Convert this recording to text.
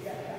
Yeah.